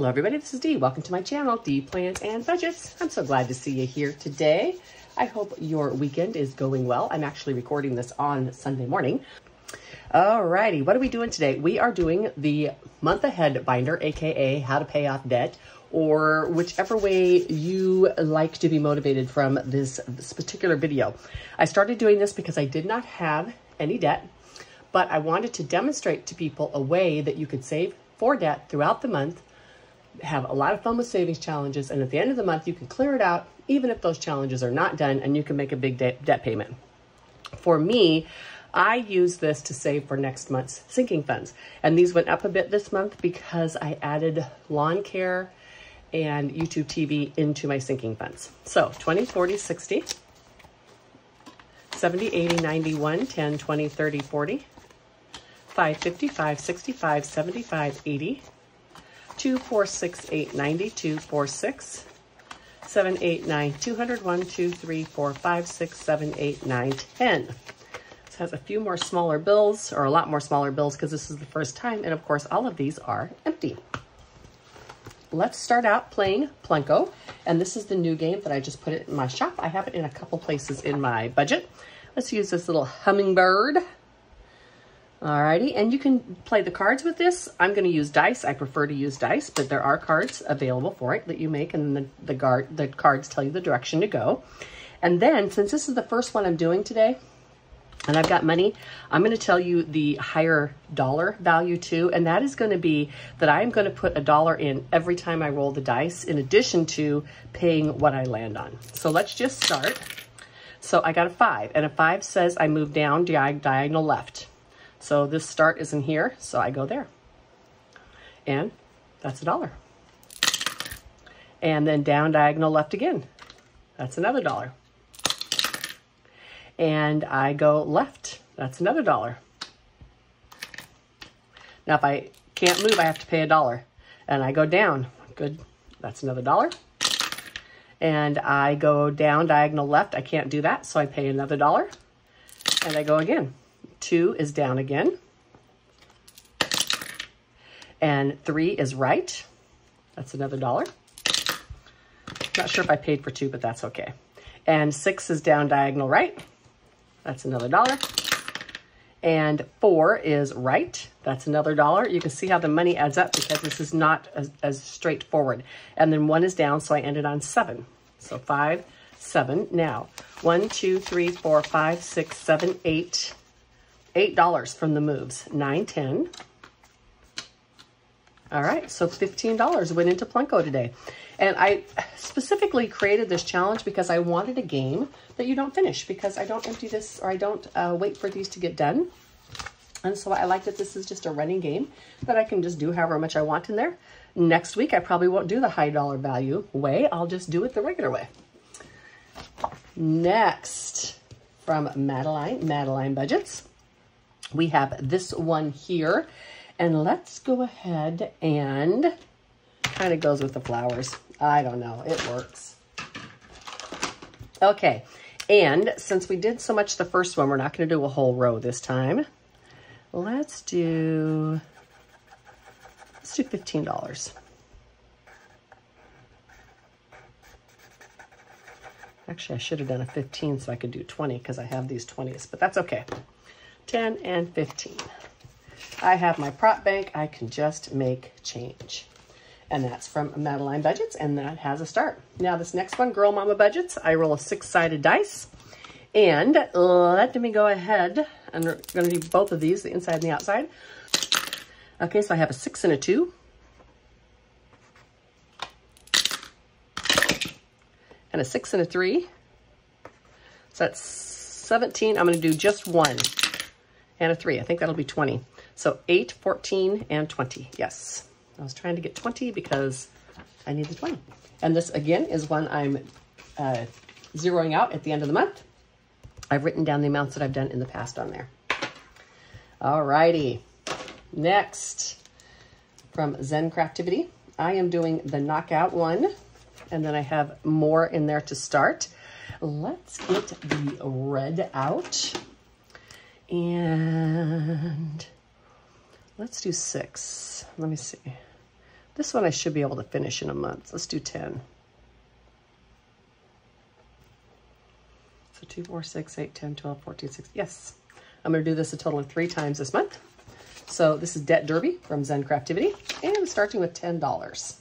Hello everybody, this is Dee. Welcome to my channel, Dee Plans and Budgets. I'm so glad to see you here today. I hope your weekend is going well. I'm actually recording this on Sunday morning. Alrighty, what are we doing today? We are doing the month ahead binder, aka how to pay off debt, or whichever way you like to be motivated from this, this particular video. I started doing this because I did not have any debt, but I wanted to demonstrate to people a way that you could save for debt throughout the month have a lot of fun with savings challenges, and at the end of the month, you can clear it out, even if those challenges are not done, and you can make a big de debt payment. For me, I use this to save for next month's sinking funds. And these went up a bit this month because I added lawn care and YouTube TV into my sinking funds. So 20, 40, 60, 70, 80, 90, 1, 10, 20, 30, 40, 5, 55, 65, 75, 80, two, four, six, eight, 90, two, four, six, seven, eight, nine, 200, one, two, three, four, five, six, seven, eight, nine, 10. This has a few more smaller bills, or a lot more smaller bills because this is the first time. And of course, all of these are empty. Let's start out playing Plinko. And this is the new game that I just put it in my shop. I have it in a couple places in my budget. Let's use this little hummingbird. Alrighty, and you can play the cards with this. I'm going to use dice. I prefer to use dice, but there are cards available for it that you make, and the, the, guard, the cards tell you the direction to go. And then, since this is the first one I'm doing today, and I've got money, I'm going to tell you the higher dollar value too, and that is going to be that I'm going to put a dollar in every time I roll the dice, in addition to paying what I land on. So let's just start. So I got a five, and a five says I move down diagonal left. So this start is in here, so I go there. And that's a dollar. And then down diagonal left again. That's another dollar. And I go left. That's another dollar. Now, if I can't move, I have to pay a dollar. And I go down. Good. That's another dollar. And I go down diagonal left. I can't do that, so I pay another dollar. And I go again. Two is down again. And three is right. That's another dollar. Not sure if I paid for two, but that's okay. And six is down diagonal right. That's another dollar. And four is right. That's another dollar. You can see how the money adds up because this is not as, as straightforward. And then one is down, so I ended on seven. So five, seven. Now, one, two, three, four, five, six, seven, eight, $8 from the moves. 910. All right, so $15 went into Plinko today. And I specifically created this challenge because I wanted a game that you don't finish because I don't empty this or I don't uh, wait for these to get done. And so I like that this is just a running game that I can just do however much I want in there. Next week, I probably won't do the high dollar value way. I'll just do it the regular way. Next, from Madeline, Madeline Budgets we have this one here. And let's go ahead and kind of goes with the flowers. I don't know. It works. Okay. And since we did so much the first one, we're not going to do a whole row this time. Let's do, let's do $15. Actually, I should have done a 15 so I could do 20 because I have these 20s, but that's okay. 10, and 15. I have my prop bank. I can just make change. And that's from Madeline Budgets, and that has a start. Now, this next one, Girl Mama Budgets, I roll a six-sided dice. And let me go ahead, and we're going to do both of these, the inside and the outside. Okay, so I have a six and a two. And a six and a three. So that's 17. I'm going to do just one and a 3. I think that'll be 20. So 8, 14, and 20. Yes. I was trying to get 20 because I need the 20. And this, again, is one I'm uh, zeroing out at the end of the month. I've written down the amounts that I've done in the past on there. All righty. Next, from Zen Craftivity, I am doing the knockout one, and then I have more in there to start. Let's get the red out. And let's do six. Let me see. This one I should be able to finish in a month. Let's do 10. So 2, 4, 6, 8, 10, 12, 14, 16. Yes. I'm going to do this a total of three times this month. So this is Debt Derby from Zen Craftivity, and starting with $10.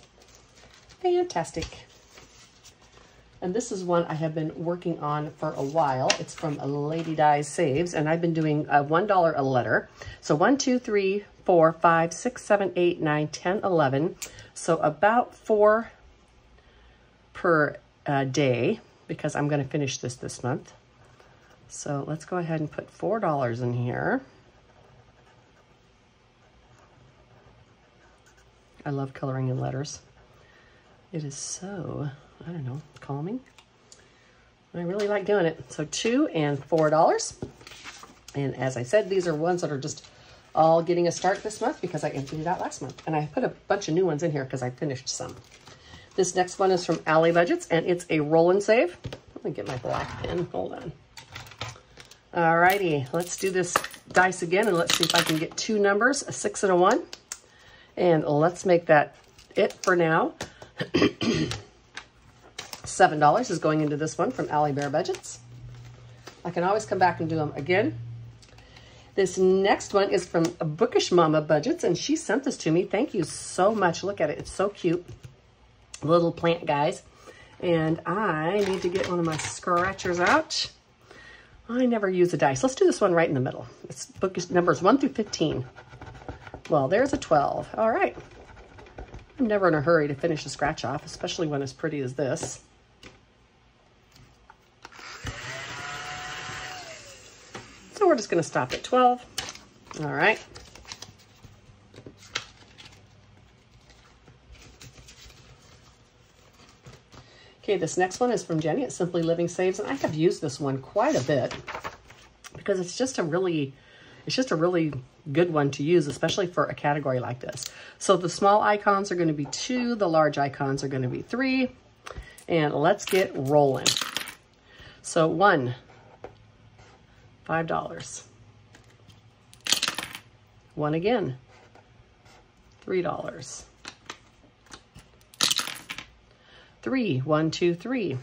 Fantastic. And this is one I have been working on for a while. It's from Lady Di Saves, and I've been doing a $1 a letter. So 1, 2, 3, 4, 5, 6, 7, 8, 9, 10, 11. So about four per uh, day because I'm going to finish this this month. So let's go ahead and put $4 in here. I love coloring in letters. It is so, I don't know, calming. I really like doing it. So two and four dollars. And as I said, these are ones that are just all getting a start this month because I emptied it out last month. And I put a bunch of new ones in here because I finished some. This next one is from Alley Budgets and it's a roll and save. Let me get my black pen. Hold on. Alrighty, let's do this dice again and let's see if I can get two numbers, a six and a one. And let's make that it for now. $7 is going into this one from Alley Bear Budgets. I can always come back and do them again. This next one is from Bookish Mama Budgets, and she sent this to me. Thank you so much. Look at it. It's so cute. Little plant guys. And I need to get one of my scratchers out. I never use a dice. Let's do this one right in the middle. It's bookish numbers 1 through 15. Well, there's a 12. All right. I'm never in a hurry to finish a scratch off, especially when as pretty as this. We're just going to stop at 12. All right. Okay, this next one is from Jenny at Simply Living Saves, and I have used this one quite a bit because it's just a really, it's just a really good one to use, especially for a category like this. So the small icons are going to be two, the large icons are going to be three, and let's get rolling. So one, five dollars. One again, three dollars. Three, one, two, three.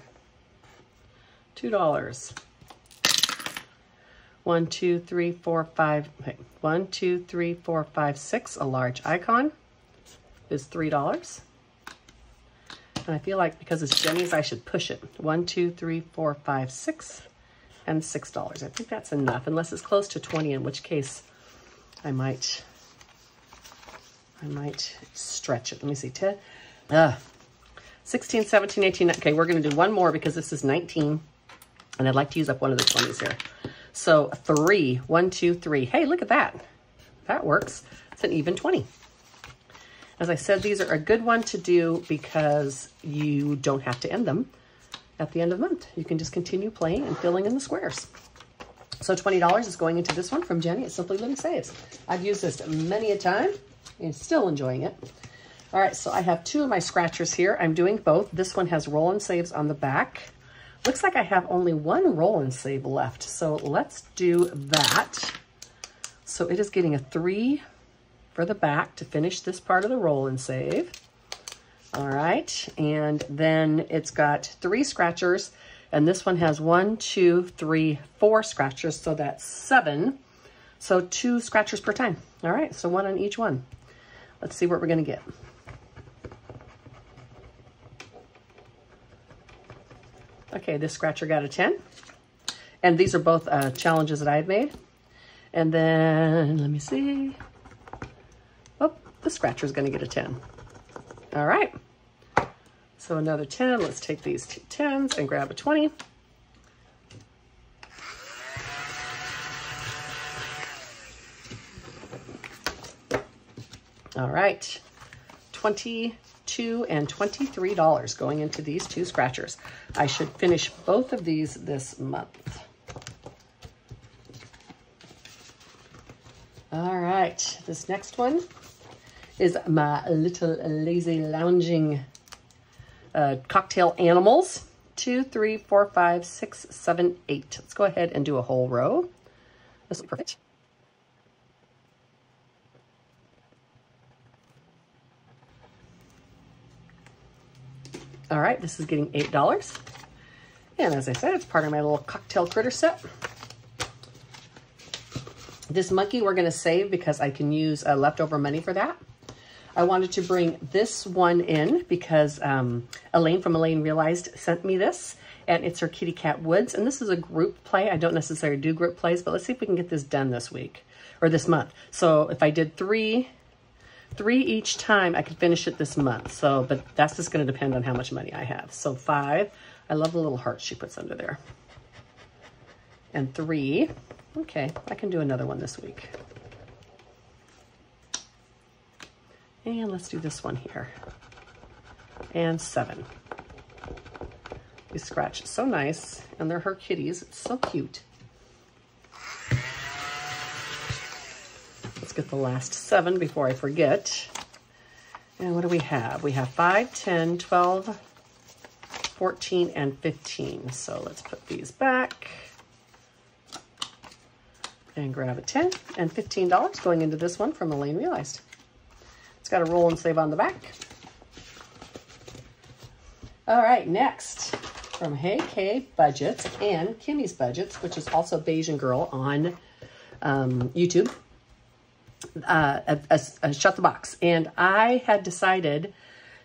Two dollars. One, two, three, four, five. One, two, three, four, five, six. A large icon is three dollars. And I feel like because it's Jenny's, I should push it. One, two, three, four, five, six, and six dollars. I think that's enough, unless it's close to 20, in which case I might I might stretch it. Let me see. 10, uh, 16, 17, 18. Okay, we're going to do one more because this is 19. And I'd like to use up one of the 20s here. So three, one, two, three. Hey, look at that. That works. It's an even 20. As I said, these are a good one to do because you don't have to end them at the end of the month. You can just continue playing and filling in the squares. So $20 is going into this one from Jenny at Simply Living Saves. I've used this many a time and still enjoying it. All right, so I have two of my scratchers here. I'm doing both. This one has roll and saves on the back. Looks like I have only one roll and save left. So let's do that. So it is getting a three for the back to finish this part of the roll and save. All right, and then it's got three scratchers, and this one has one, two, three, four scratchers, so that's seven. So two scratchers per time. All right, so one on each one. Let's see what we're gonna get. Okay, this scratcher got a 10. And these are both uh, challenges that I've made. And then, let me see. Oh, the scratcher is going to get a 10. All right. So another 10. Let's take these two 10s and grab a 20. All right. 22 and $23 going into these two scratchers. I should finish both of these this month. All right, this next one is my little lazy lounging uh, cocktail animals. Two, three, four, five, six, seven, eight. Let's go ahead and do a whole row. This be perfect. All right, this is getting $8. And as I said, it's part of my little cocktail critter set. This monkey we're gonna save because I can use uh, leftover money for that. I wanted to bring this one in because um, Elaine from Elaine Realized sent me this and it's her Kitty Cat Woods. And this is a group play. I don't necessarily do group plays, but let's see if we can get this done this week or this month. So if I did three, three each time, I could finish it this month. So, but that's just going to depend on how much money I have. So five, I love the little hearts she puts under there. And three, okay, I can do another one this week. And let's do this one here. And seven. They scratch so nice, and they're her kitties. It's so cute. Let's get the last seven before I forget. And what do we have? We have 5, 10, 12, 14, and 15. So let's put these back and grab a 10 and $15 going into this one from Elaine Realized. It's got a roll and save on the back. All right, next from Hey K Budgets and Kimmy's Budgets, which is also Bayesian Girl on um, YouTube. Uh, a, a, a Shut the Box. And I had decided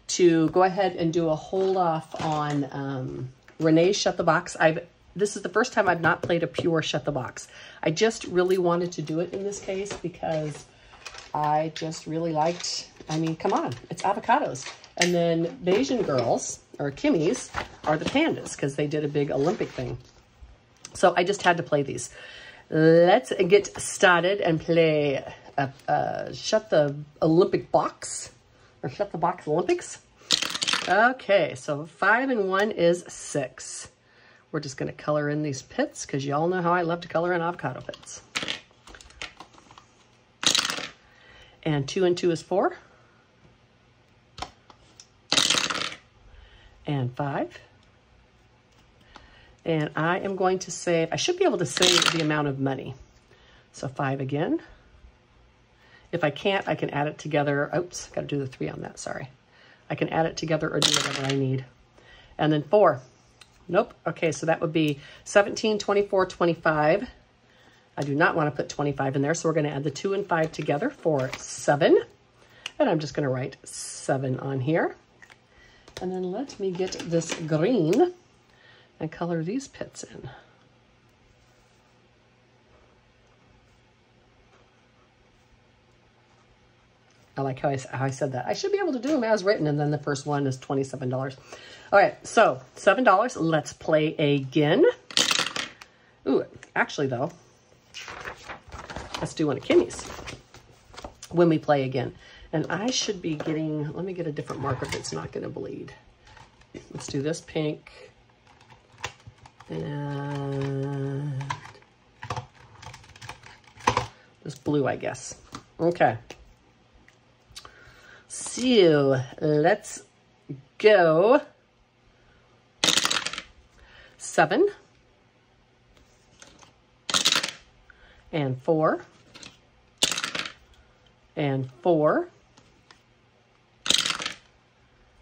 to go ahead and do a hold off on um, Renee's Shut the Box. I've this is the first time I've not played a pure Shut the Box. I just really wanted to do it in this case because I just really liked, I mean, come on, it's avocados. And then Bayesian Girls, or Kimmy's, are the pandas because they did a big Olympic thing. So I just had to play these. Let's get started and play uh, uh, Shut the Olympic Box, or Shut the Box Olympics. Okay, so five and one is six. We're just gonna color in these pits because y'all know how I love to color in avocado pits. And two and two is four. and five. And I am going to save, I should be able to save the amount of money. So five again. If I can't, I can add it together. Oops, got to do the three on that, sorry. I can add it together or do whatever I need. And then four. Nope. Okay, so that would be 17, 24, 25. I do not want to put 25 in there, so we're going to add the two and five together for seven. And I'm just going to write seven on here. And then let me get this green and color these pits in. I like how I, how I said that. I should be able to do them as written, and then the first one is $27. All right, so $7. Let's play again. Ooh, actually, though, let's do one of Kimmy's when we play again. And I should be getting, let me get a different marker that's not going to bleed. Let's do this pink. And this blue, I guess. Okay. So let's go. Seven. And four. And four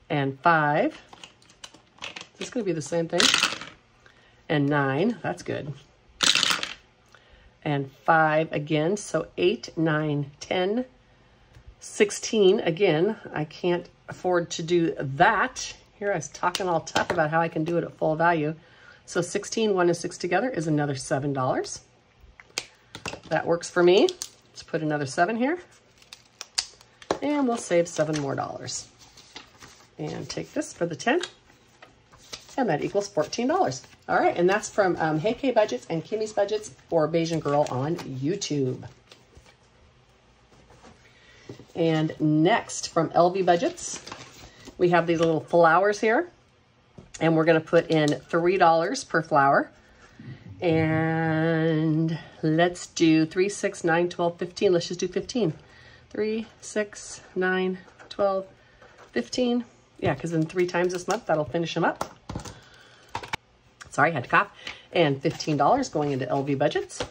and 5. Is this going to be the same thing? And 9. That's good. And 5 again. So 8, 9, 10, 16. Again, I can't afford to do that. Here I was talking all tough about how I can do it at full value. So 16, 1 and 6 together is another $7. That works for me. Let's put another 7 here. And we'll save 7 more dollars and take this for the 10 and that equals $14. All right, and that's from um, Hey K Budgets and Kimmy's Budgets for Bayesian Girl on YouTube. And next from LV Budgets, we have these little flowers here. And we're gonna put in $3 per flower. And let's do 3, 6, 9, 12, 15. Let's just do 15. 3, 6, 9, 12, 15. Yeah, because in three times this month, that'll finish them up. Sorry, I had to cough. And $15 going into LV budgets.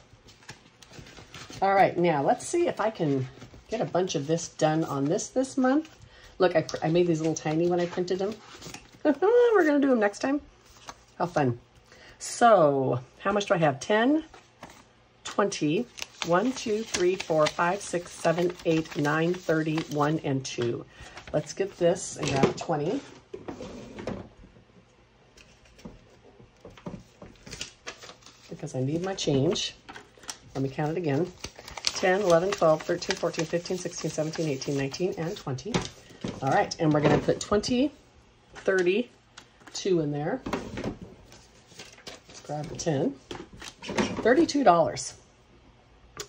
All right, now let's see if I can get a bunch of this done on this this month. Look, I, I made these little tiny when I printed them. We're going to do them next time. How fun. So how much do I have? 10, 20, 1, 2, 3, 4, 5, 6, 7, 8, 9, 30, 1, and 2. Let's get this and grab 20. Because I need my change. Let me count it again. 10, 11, 12, 13, 14, 15, 16, 17, 18, 19, and 20. All right, and we're gonna put 20, 30, 2 in there. Grab the 10. $32.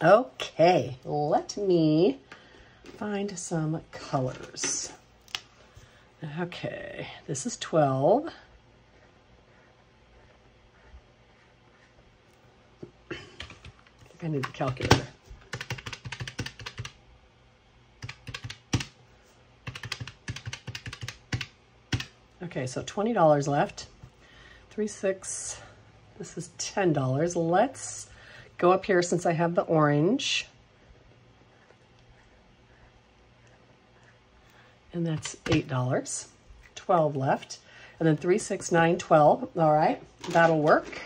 Okay, let me find some colors. Okay, this is 12. I I need the calculator. Okay, so $20 left. Three, six, this is $10. Let's go up here since I have the orange. And that's $8. 12 left. And then three, six, nine, 12. All right, that'll work.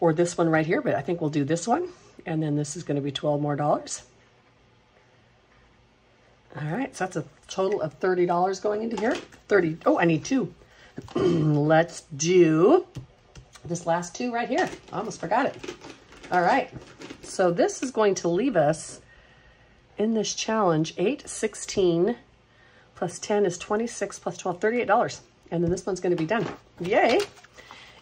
Or this one right here, but I think we'll do this one. And then this is gonna be 12 more dollars. All right, so that's a total of $30 going into here. 30, oh, I need two. Let's do this last two right here. I almost forgot it. All right, so this is going to leave us in this challenge, 8, 16, plus 10 is 26, plus 12, $38. And then this one's gonna be done. Yay.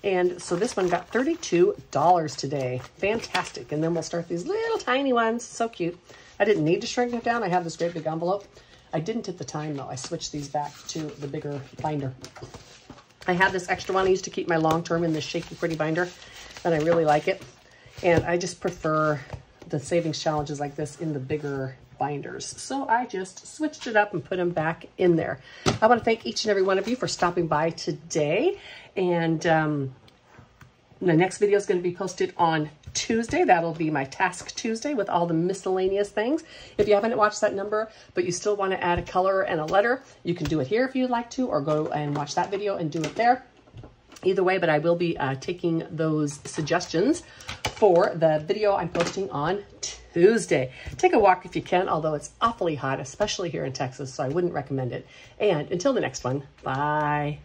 And so this one got $32 today. Fantastic. And then we'll start these little tiny ones. So cute. I didn't need to shrink it down. I have this great big envelope. I didn't at the time though. I switched these back to the bigger binder. I have this extra one I used to keep my long term in this shaky pretty binder and I really like it. And I just prefer the savings challenges like this in the bigger binders. So I just switched it up and put them back in there. I want to thank each and every one of you for stopping by today. And um, the next video is going to be posted on Tuesday. That'll be my Task Tuesday with all the miscellaneous things. If you haven't watched that number, but you still want to add a color and a letter, you can do it here if you'd like to, or go and watch that video and do it there. Either way, but I will be uh, taking those suggestions for the video I'm posting on Tuesday. Take a walk if you can, although it's awfully hot, especially here in Texas, so I wouldn't recommend it. And until the next one, bye.